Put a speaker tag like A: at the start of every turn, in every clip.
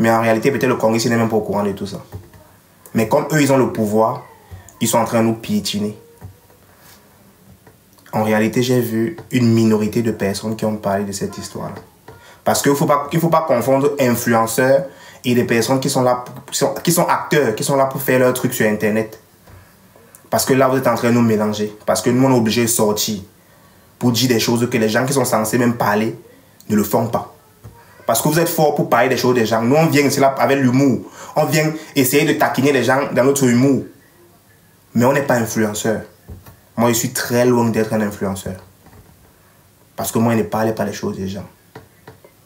A: Mais en réalité, peut-être le Congo n'est même pas au courant de tout ça. Mais comme eux, ils ont le pouvoir, ils sont en train de nous piétiner. En réalité, j'ai vu une minorité de personnes qui ont parlé de cette histoire-là. Parce qu'il ne faut, pas, faut pas confondre influenceurs et des personnes qui sont là, qui sont, acteurs, qui sont là pour faire leur truc sur Internet. Parce que là, vous êtes en train de nous mélanger. Parce que nous, on est obligé de sortir pour dire des choses que les gens qui sont censés même parler ne le font pas. Parce que vous êtes fort pour parler des choses des gens. Nous, on vient là avec l'humour. On vient essayer de taquiner les gens dans notre humour. Mais on n'est pas influenceur. Moi, je suis très loin d'être un influenceur. Parce que moi, je ne parle pas les choses des gens.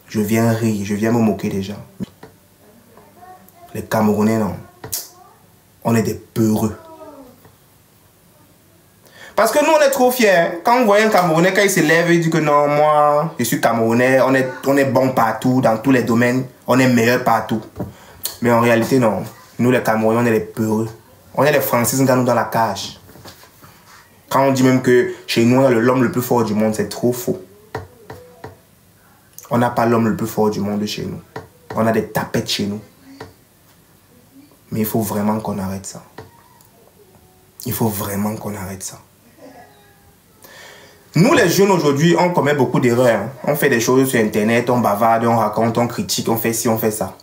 A: Je viens rire, je viens me moquer des gens. Les Camerounais, non. On est des peureux. Parce que nous, on est trop fiers. Quand on voit un Camerounais, quand il se lève, il dit que non, moi, je suis Camerounais, on est, on est bon partout, dans tous les domaines, on est meilleur partout. Mais en réalité, non. Nous, les Camerounais, on est les peureux. On est les Français, nous dans la cage. Quand on dit même que chez nous, l'homme le plus fort du monde, c'est trop faux. On n'a pas l'homme le plus fort du monde chez nous. On a des tapettes chez nous. Mais il faut vraiment qu'on arrête ça. Il faut vraiment qu'on arrête ça. Nous, les jeunes aujourd'hui, on commet beaucoup d'erreurs. Hein. On fait des choses sur Internet, on bavarde, on raconte, on critique, on fait ci, on fait ça.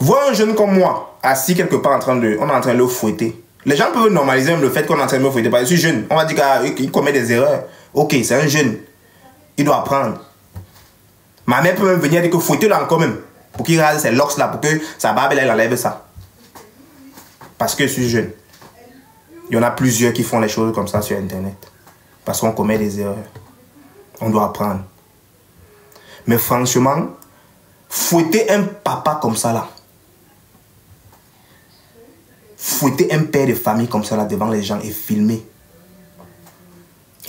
A: Voir un jeune comme moi, assis quelque part en train de, on est en train de le fouetter. Les gens peuvent normaliser même le fait qu'on est en train de me fouetter. Parce que je suis jeune. On va dire qu'il commet des erreurs. Ok, c'est un jeune. Il doit apprendre. Ma mère peut même venir dire que fouettez-le encore même. Pour qu'il rase ses locks là, pour que sa barbe, elle enlève ça. Parce que je suis jeune. Il y en a plusieurs qui font les choses comme ça sur Internet. Parce qu'on commet des erreurs. On doit apprendre. Mais franchement, fouetter un papa comme ça là, fouetter un père de famille comme ça là devant les gens et filmer.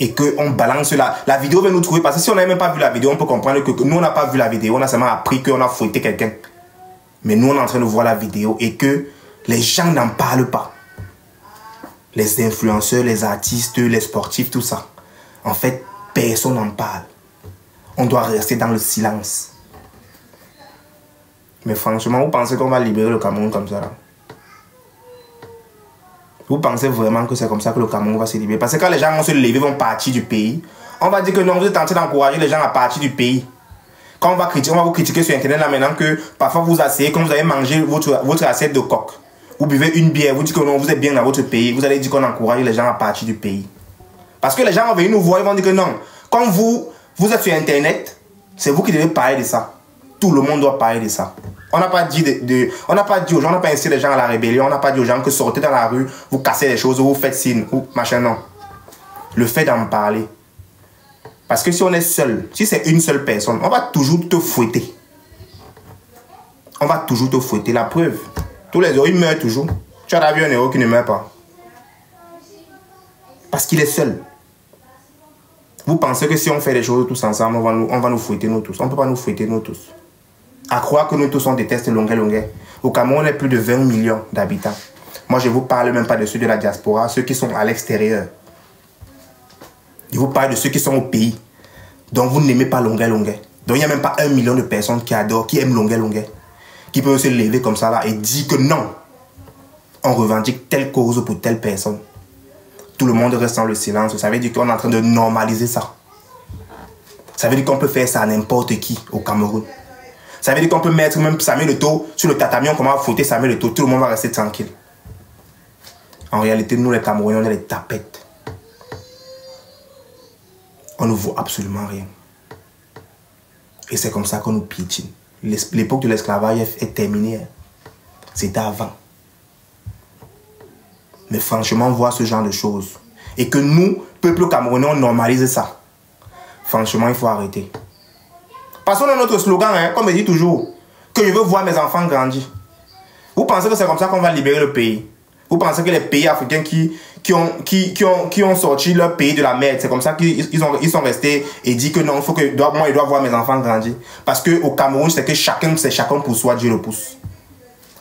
A: Et qu'on balance la, la vidéo va nous trouver. Parce que si on n'a même pas vu la vidéo, on peut comprendre que, nous, on n'a pas vu la vidéo. On a seulement appris qu'on a fouetté quelqu'un. Mais nous, on est en train de voir la vidéo et que les gens n'en parlent pas les influenceurs, les artistes, les sportifs, tout ça. En fait, personne n'en parle. On doit rester dans le silence. Mais franchement, vous pensez qu'on va libérer le Cameroun comme ça Vous pensez vraiment que c'est comme ça que le Cameroun va se libérer? Parce que quand les gens vont se lever, vont partir du pays, on va dire que non, vous êtes en train d'encourager les gens à partir du pays. Quand on va, critiquer, on va vous critiquer sur Internet là maintenant que parfois vous asseyez, quand vous avez mangé votre, votre assiette de coque vous buvez une bière, vous dites que non, vous êtes bien dans votre pays, vous allez dire qu'on encourage les gens à partir du pays. Parce que les gens vont venir nous voir, ils vont dire que non. Quand vous, vous êtes sur Internet, c'est vous qui devez parler de ça. Tout le monde doit parler de ça. On n'a pas dit de, on n'a pas dit aux gens, on n'a pas incité les gens à la rébellion, on n'a pas dit aux gens que sortez dans la rue, vous cassez les choses, vous faites signe, ou machin, non. Le fait d'en parler. Parce que si on est seul, si c'est une seule personne, on va toujours te fouetter. On va toujours te fouetter. La preuve, tous les autres, ils meurent toujours. Tu as vu un héros qui ne meurt pas. Parce qu'il est seul. Vous pensez que si on fait les choses tous ensemble, on va nous, on va nous fouetter nous tous. On ne peut pas nous fouetter nous tous. À croire que nous tous on déteste Longuet Longuet. Au Cameroun, on est plus de 20 millions d'habitants. Moi, je ne vous parle même pas de ceux de la diaspora, ceux qui sont à l'extérieur. Je vous parle de ceux qui sont au pays. Donc, vous n'aimez pas Longuet Longuet. Donc, il n'y a même pas un million de personnes qui adorent, qui aiment Longuet Longuet qui peut se lever comme ça là et dire que non, on revendique telle cause pour telle personne. Tout le monde reste dans le silence. Ça veut dire qu'on est en train de normaliser ça. Ça veut dire qu'on peut faire ça à n'importe qui au Cameroun. Ça veut dire qu'on peut mettre même Samuel Leto sur le tatami, on commence à fouetter Samuel Leto, tout le monde va rester tranquille. En réalité, nous les Camerounais, on est les tapettes. On ne vaut absolument rien. Et c'est comme ça qu'on nous piétine l'époque de l'esclavage est terminée. Hein. C'était avant. Mais franchement, voir ce genre de choses. Et que nous, peuple camerounais, on normalise ça. Franchement, il faut arrêter. Passons à notre slogan, hein, comme je dis toujours, que je veux voir mes enfants grandir. Vous pensez que c'est comme ça qu'on va libérer le pays? Vous pensez que les pays africains qui, qui ont, qui, ont, qui ont sorti leur pays de la merde. C'est comme ça qu'ils ils ont, ils sont restés et dit que non, faut que moi, je dois voir mes enfants grandir. Parce qu'au Cameroun, c'est que chacun, c'est chacun pour soi, Dieu le pousse.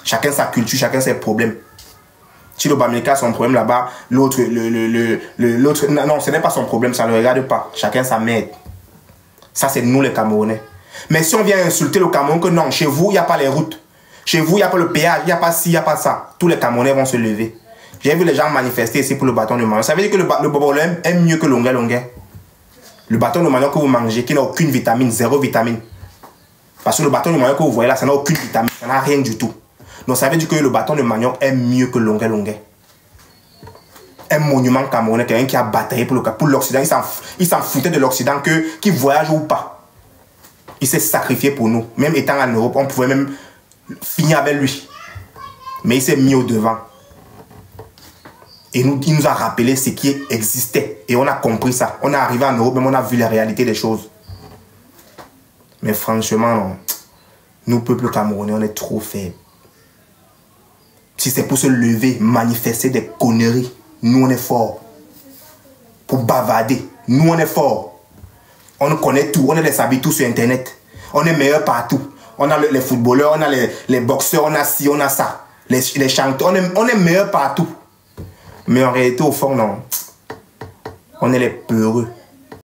A: Chacun sa culture, chacun ses problèmes. Si le Bamileka a son problème là-bas, l'autre, le, le, l'autre, non, ce n'est pas son problème, ça ne le regarde pas. Chacun sa merde. Ça, c'est nous les Camerounais. Mais si on vient insulter le Cameroun, que non, chez vous, il n'y a pas les routes. Chez vous, il n'y a pas le péage, il n'y a pas ci, il n'y a pas ça. Tous les Camerounais vont se lever. J'ai vu les gens manifester ici pour le bâton de manioc. Ça veut dire que le, le bobo est mieux que l'ongé l'ongé. Le bâton de manioc que vous mangez, qui n'a aucune vitamine, zéro vitamine. Parce que le bâton de manioc que vous voyez là, ça n'a aucune vitamine, ça n'a rien du tout. Donc ça veut dire que le bâton de manioc est mieux que l'ongé l'ongé. Un monument camerounais, quelqu'un qui a bataillé pour l'Occident. Il s'en foutait de l'Occident, qu'il voyage ou pas. Il s'est sacrifié pour nous. Même étant en Europe, on pouvait même finir avec lui. Mais il s'est mis au devant. Et nous, il nous a rappelé ce qui existait. Et on a compris ça. On est arrivé en Europe, même on a vu la réalité des choses. Mais franchement, nous, peuple camerounais, on est trop faibles. Si c'est pour se lever, manifester des conneries, nous, on est forts. Pour bavarder, nous, on est forts. On connaît tout, on est les habits tout sur Internet. On est meilleur partout. On a les footballeurs, on a les, boxeurs, on a ci, on a ça. Les, chanteurs, on est, on est meilleur partout. Mais en réalité, au fond, non. On est les peureux.